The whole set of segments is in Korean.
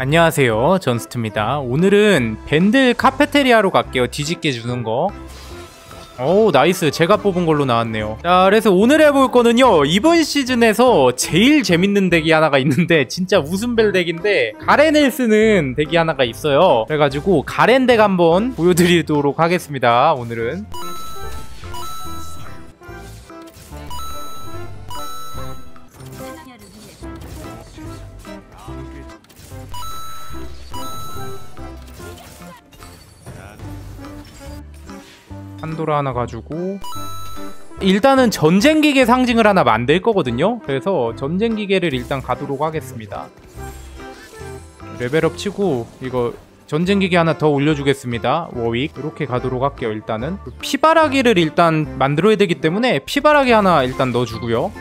안녕하세요. 전스트입니다. 오늘은 밴들 카페테리아로 갈게요. 뒤집게 주는 거. 오 nice. 제가 뽑은 걸로 나왔네요. 자 그래서 오늘 해볼 거는요. 이번 시즌에서 제일 재밌는 덱이 하나가 있는데 진짜 웃음벨 덱인데 가렌을 쓰는 덱이 하나가 있어요. 그래가지고 가렌 덱 한번 보여드리도록 하겠습니다 오늘은 판도라 하나 가지고. 일단은 전쟁기계 상징을 하나 만들 거거든요. 그래서 전쟁기계를 일단 가도록 하겠습니다. 레벨업 치고 이거 전쟁기계 하나 더 올려주겠습니다. 워윅. 이렇게 가도록 할게요 일단은. 피바라기를 일단 만들어야 되기 때문에 피바라기 하나 일단 넣어주고요.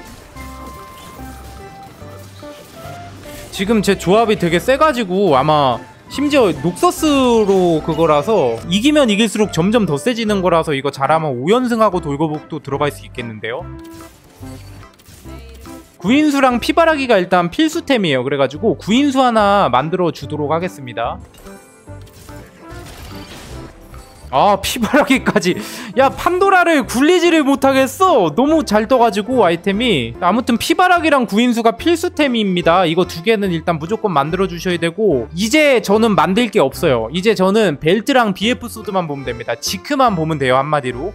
지금 제 조합이 되게 세가지고 아마 심지어 녹서스로 그거라서 이기면 이길수록 점점 더 세지는 거라서 이거 잘하면 5연승하고 돌고복도 들어갈 수 있겠는데요? 구인수랑 피바라기가 일단 필수템이에요. 그래가지고 구인수 하나 만들어 주도록 하겠습니다 아 피바라기까지. 야 판도라를 굴리지를 못하겠어. 너무 잘 떠가지고 아이템이. 아무튼 피바라기랑 구인수가 필수템입니다. 이거 두 개는 일단 무조건 만들어 주셔야 되고 이제 저는 만들 게 없어요. 이제 저는 벨트랑 BF 소드만 보면 됩니다. 지크만 보면 돼요 한마디로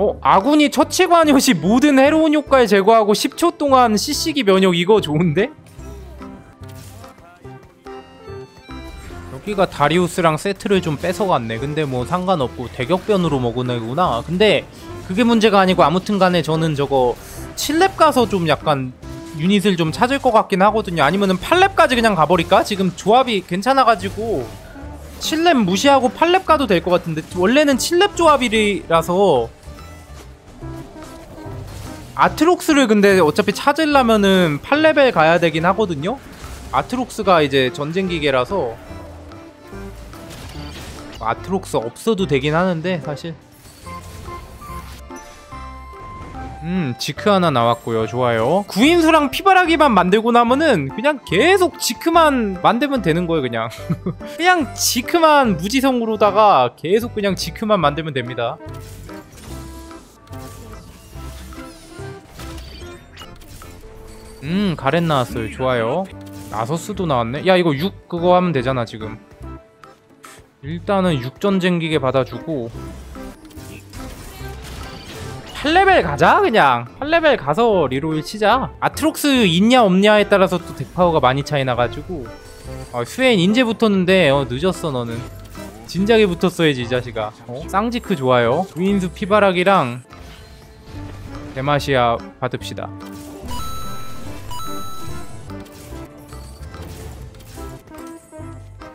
어? 아군이 처치관 효시 모든 해로운 효과를 제거하고 10초 동안 CC기 면역 이거 좋은데? 여기가 다리우스랑 세트를 좀 뺏어갔네 근데 뭐 상관없고 대격변으로 먹으네구나 근데 그게 문제가 아니고 아무튼 간에 저는 저거 7렙 가서 좀 약간 유닛을 좀 찾을 것 같긴 하거든요 아니면은 8렙까지 그냥 가버릴까? 지금 조합이 괜찮아가지고 7렙 무시하고 8렙 가도 될 것 같은데 원래는 7렙 조합이라서 아트록스를 근데 어차피 찾으려면은 8레벨 가야 되긴 하거든요? 아트록스가 이제 전쟁기계라서 아트록스 없어도 되긴 하는데 사실. 음 지크 하나 나왔고요. 좋아요. 구인수랑 피바라기만 만들고 나면은 그냥 계속 지크만 만들면 되는 거예요 그냥. 그냥 지크만 무지성으로다가 계속 그냥 지크만 만들면 됩니다 음 가렌 나왔어요. 좋아요. 나서스도 나왔네. 야 이거 6 그거 하면 되잖아 지금. 일단은 6전쟁기계 받아주고. 8레벨 가자 그냥. 8레벨 가서 reroll 치자. 아트록스 있냐 없냐에 따라서 또 deck power가 많이 차이 나가지고. 어, 스웨인 인제 붙었는데 어, 늦었어 너는. 진작에 붙었어야지 이 자식아. 어? 쌍지크 좋아요. 구인수 피바라기랑 데마시아 받읍시다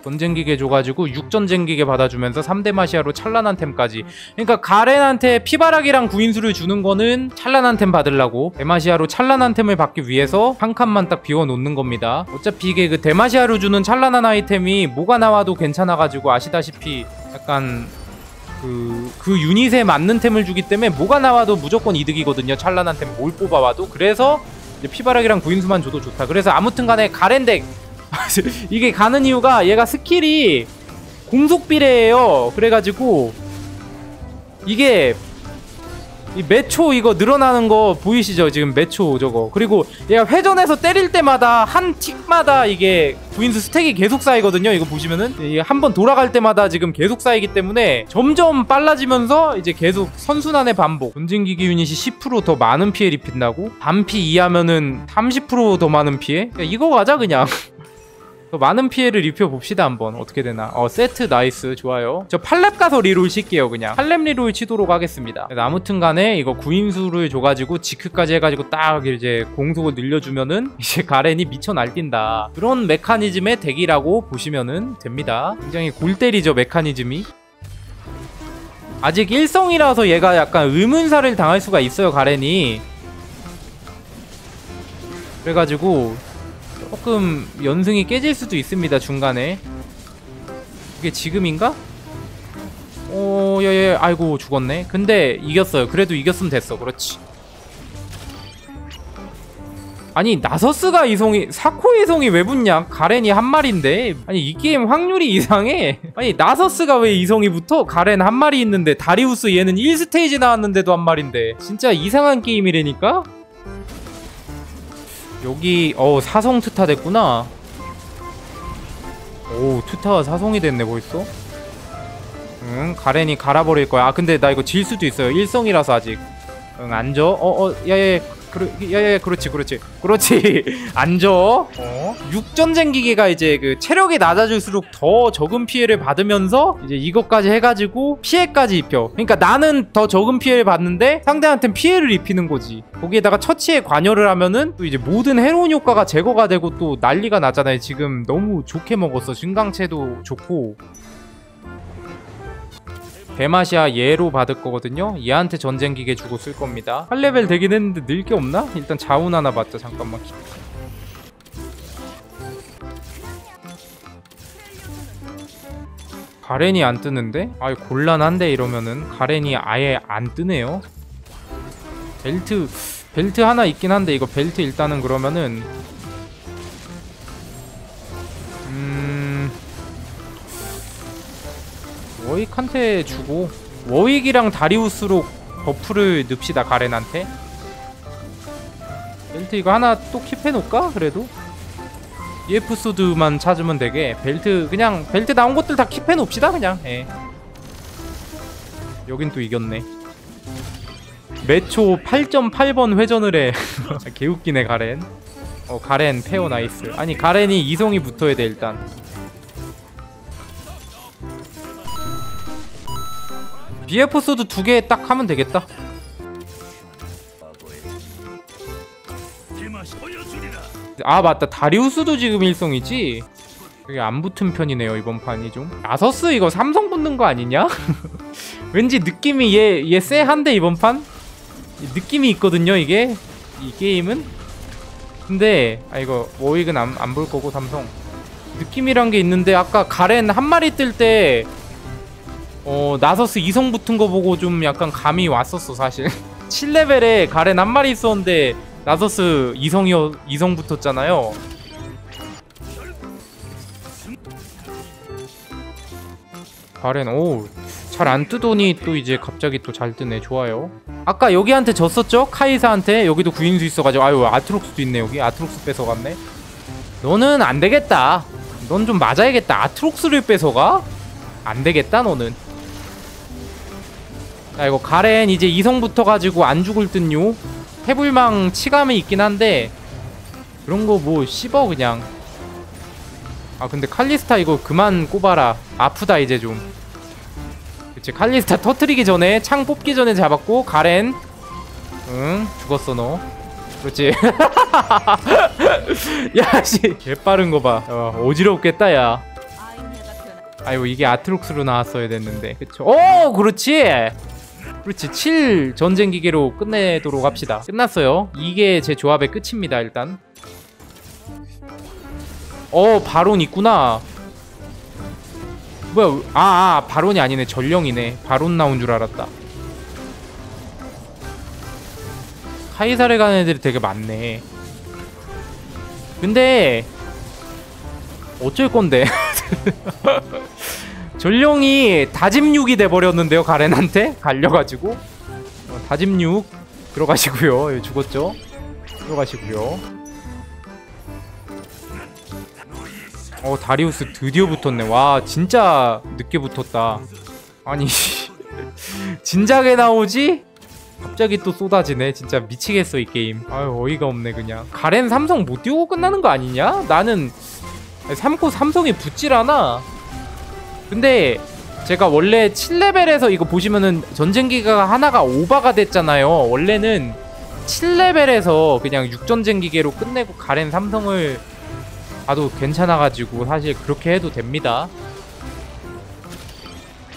전쟁기계 줘가지고 6전쟁기계 받아주면서 3데마시아로 찬란한 템까지. 그러니까 가렌한테 피바라기랑 구인수를 주는 거는 찬란한 템 받으려고 데마시아로 찬란한 템을 받기 위해서 한 칸만 딱 비워놓는 겁니다. 어차피 이게 그 데마시아로 주는 찬란한 아이템이 뭐가 나와도 괜찮아가지고 아시다시피 약간 그, 그 유닛에 맞는 템을 주기 때문에 뭐가 나와도 무조건 이득이거든요. 찬란한 템 뭘 뽑아와도. 그래서 피바라기랑 구인수만 줘도 좋다. 그래서 아무튼 간에 가렌 deck 이게 가는 이유가 얘가 스킬이 공속 비례예요. 그래가지고 이게 매초 이거 늘어나는 거 보이시죠? 지금 매초 저거. 그리고 얘가 회전해서 때릴 때마다 한 tick마다 이게 구인수 stack이 계속 쌓이거든요. 이거 보시면은. 한번 돌아갈 때마다 지금 계속 쌓이기 때문에 점점 빨라지면서 이제 계속 선순환의 반복. 전쟁기계 유닛이 10%더 많은 피해를 입힌다고? 반피 이하면은 30%더 많은 피해? 이거 가자 그냥 많은 피해를 입혀 봅시다 한번. 어떻게 되나. 어 세트 nice. 좋아요. 저 8렙 가서 reroll 칠게요 그냥. 8렙 reroll 치도록 하겠습니다. 아무튼 간에 이거 구인수를 줘가지고 지크까지 해가지고 딱 이제 공속을 늘려주면은 이제 가렌이 미쳐 날뛴다. 그런 메커니즘의 deck이라고 보시면은 됩니다. 굉장히 골 때리죠 메커니즘이. 아직 1성이라서 얘가 약간 의문사를 당할 수가 있어요 가렌이. 그래가지고 조금 연승이 깨질 수도 있습니다 중간에 이게 지금인가? 어, 예, 예, 아이고 죽었네. 근데 이겼어요. 그래도 이겼으면 됐어. 그렇지. 아니 나서스가 이송이 사코 이송이 왜 붙냐? 가렌이 한 마리인데 아니 이 게임 확률이 이상해. 아니 나서스가 왜 이송이 붙어? 가렌 한 마리 있는데 다리우스 얘는 1스테이지 나왔는데도 한 마리인데 진짜 이상한 게임이라니까? 여기 어 사성 트타 됐구나. 오 트타가 사성이 됐네 벌써. 응 가렌이 갈아버릴 거야. 아 근데 나 이거 질 수도 있어요. 일성이라서 아직. 응 앉아. 어어 야야 그래 야야 그렇지 그렇지 그렇지 앉아. 어 육전쟁 기계가 이제 그 체력이 낮아질수록 더 적은 피해를 받으면서 이제 이것까지 해가지고 피해까지 입혀. 그러니까 나는 더 적은 피해를 받는데 상대한테는 피해를 입히는 거지. 거기에다가 처치에 관여를 하면은 또 이제 모든 해로운 효과가 제거가 되고 또 난리가 나잖아요. 지금 너무 좋게 먹었어. 증강체도 좋고. 베마시아 얘로 받을 거거든요. 얘한테 전쟁기계 주고 쓸 겁니다. 8레벨 되긴 했는데 늘 게 없나? 일단 자운 하나 받자. 잠깐만. 가렌이 안 뜨는데? 아이 곤란한데 이러면은 가렌이 아예 안 뜨네요. 벨트 벨트 하나 있긴 한데 이거 벨트 일단은 그러면은 워윅한테 주고 워윅이랑 다리우스로 buff를 넣읍시다 가렌한테. 벨트 이거 하나 또 keep해놓을까 그래도? EF 소드만 찾으면 되게 벨트 그냥 벨트 나온 것들 다 keep해놓읍시다 그냥. 예. 여긴 또 이겼네. 매초 8.8번 회전을 해. 개웃기네 가렌. 어 가렌 pair nice. 아니 가렌이 이성이 붙어야 돼 일단 BF 소드 두 개 딱 하면 되겠다. 아 맞다. 다리우스도 지금 일성이지? 여기 안 붙은 편이네요 이번 판이 좀. 아서스 이거 삼성 붙는 거 아니냐? 왠지 느낌이 얘 얘 쎄한데 이번 판? 느낌이 있거든요 이게? 이 게임은? 근데 아 이거 워익은 안안볼 거고 삼성. 느낌이란 게 있는데 아까 가렌 한 마리 뜰 때 어 나서스 이성 붙은 거 보고 좀 약간 감이 왔었어 사실. 7레벨에 가렌 한 마리 있었는데 나서스 이성이어 이성 붙었잖아요. 가렌 오 잘 안 뜨더니 또 이제 갑자기 또 잘 뜨네. 좋아요. 아까 여기한테 졌었죠? 카이사한테? 여기도 구인수 있어가지고. 아유 아트록스도 있네 여기. 아트록스 뺏어갔네. 너는 안 되겠다. 넌 좀 맞아야겠다. 아트록스를 뺏어가? 안 되겠다 너는 야 이거 가렌 이제 이성 붙어가지고 안 죽을 듯요? 해불망 치감이 있긴 한데 그런 거 뭐 씹어 그냥. 아 근데 칼리스타 이거 그만 꼽아라. 아프다 이제 좀. 그치 칼리스타 터트리기 전에 창 뽑기 전에 잡았고 가렌. 응 죽었어 너. 그렇지. 야씨. 개빠른 거봐. 어, 어지럽겠다 야. 아이고 이게 아트록스로 나왔어야 됐는데. 그쵸? 오 그렇지 그렇지. 7 전쟁 기계로 끝내도록 합시다. 끝났어요. 이게 제 조합의 끝입니다 일단. 어 바론 있구나. 뭐야 아, 아 바론이 아니네. 전령이네. 바론 나온 줄 알았다. 카이사를 가는 애들이 되게 많네. 근데 어쩔 건데 전령이 다짐육이 돼버렸는데요 가렌한테? 갈려가지고. 어, 다짐육 들어가시고요. 예, 죽었죠? 들어가시고요. 어 다리우스 드디어 붙었네. 와 진짜 늦게 붙었다. 아니 진작에 나오지? 갑자기 또 쏟아지네. 진짜 미치겠어 이 게임. 아유 어이가 없네 그냥. 가렌 삼성 못 띄우고 끝나는 거 아니냐? 나는 삼코 삼성이 붙질 않아 근데 제가 원래 7레벨에서 이거 보시면은 전쟁기가 하나가 오바가 됐잖아요. 원래는 7레벨에서 그냥 6전쟁기계로 끝내고 가렌 삼성을 봐도 괜찮아가지고 사실 그렇게 해도 됩니다.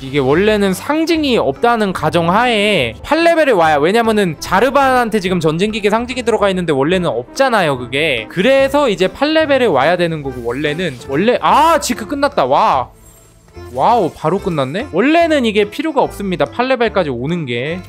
이게 원래는 상징이 없다는 가정하에 8레벨에 와야 왜냐면은 자르반한테 지금 전쟁기계 상징이 들어가 있는데 원래는 없잖아요 그게. 그래서 이제 8레벨에 와야 되는 거고 원래는. 원래 아 지크 끝났다. 와 wow 바로 끝났네? 원래는 이게 필요가 없습니다. 8레벨까지 오는 게.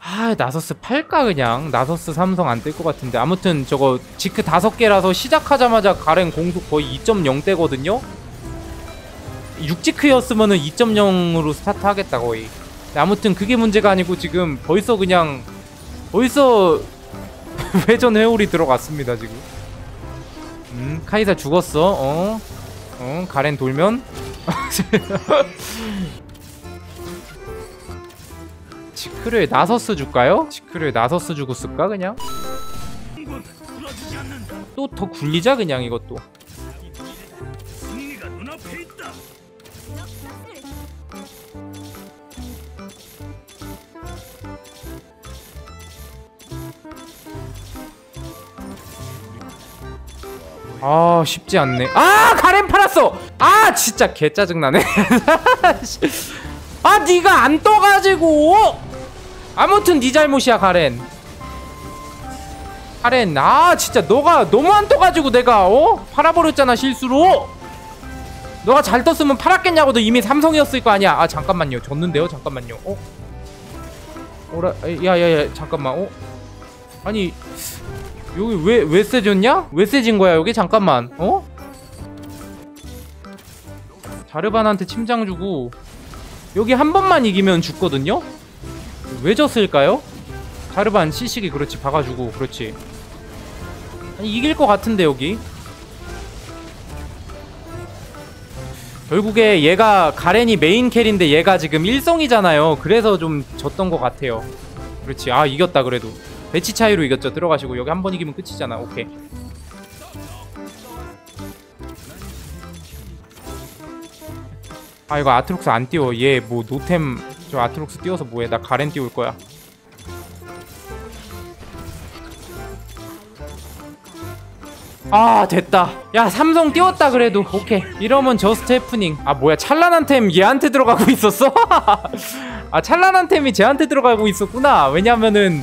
아 나서스 팔까 그냥? 나서스 삼성 안 뜰 것 같은데. 아무튼 저거 지크 다섯 개라서 시작하자마자 가렌 공속 거의 2.0대거든요? 6지크였으면은 2.0으로 스타트 하겠다 거의. 아무튼 그게 문제가 아니고 지금 벌써 그냥 벌써 회전 회오리 들어갔습니다 지금 음 카이사 죽었어 어? 어 가렌 돌면 지크를 나서스 줄까요? 지크를 나서스 주고 쓸까 그냥? 또 더 굴리자 그냥 이것도 아 쉽지 않네. 아 가렌 팔았어! 아 진짜 개 짜증나네. 아 니가 안 떠가지고! 아무튼 니 잘못이야 가렌 가렌 아 진짜 너가 너무 안 떠가지고 내가 어? 팔아버렸잖아 실수로. 너가 잘 떴으면 팔았겠냐고 너 이미 삼성이었을 거 아니야. 아 잠깐만요. 졌는데요? 잠깐만요. 어? 오라 야야야 잠깐만. 어? 아니 여기 왜, 왜 세졌냐? 왜 세진 거야, 여기? 잠깐만, 어? 자르반한테 침장 주고, 여기 한 번만 이기면 죽거든요? 왜 졌을까요? 자르반 시식이 그렇지, 박아주고, 그렇지. 아니, 이길 것 같은데, 여기. 결국에 얘가 가렌이 main carry인데 얘가 지금 1성이잖아요. 그래서 좀 졌던 것 같아요. 그렇지. 아, 이겼다, 그래도. 배치 차이로 이겼죠. 들어가시고 여기 한 번 이기면 끝이잖아. 오케이. 아 이거 아트록스 안 띄워. 얘 뭐 no템 저 아트록스 띄워서 뭐해? 나 가렌 띄울 거야. 아 됐다 야 삼성 띄웠다 그래도 오케이 이러면 just 해프닝 아 뭐야 찬란한 템 얘한테 들어가고 있었어? 아 찬란한 템이 쟤한테 들어가고 있었구나 왜냐면은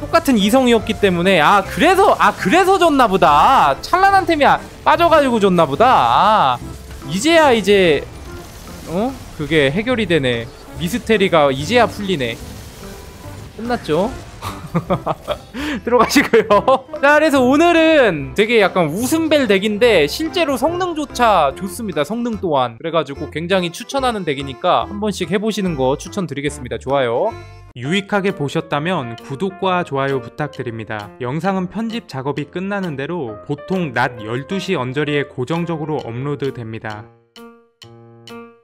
똑같은 이성이었기 때문에 아 그래서 아 그래서 졌나 보다. 찬란한 템이 아- 빠져가지고 졌나 보다. 아 이제야 이제 어? 그게 해결이 되네. 미스테리가 이제야 풀리네. 끝났죠? 들어가시고요. 자 그래서 오늘은 되게 약간 웃음벨 덱인데 실제로 성능조차 좋습니다 성능 또한. 그래가지고 굉장히 추천하는 덱이니까 한 번씩 해보시는 거 추천드리겠습니다. 좋아요 유익하게 보셨다면 구독과 좋아요 부탁드립니다. 영상은 편집 작업이 끝나는 대로 보통 낮 12시 언저리에 고정적으로 업로드 됩니다.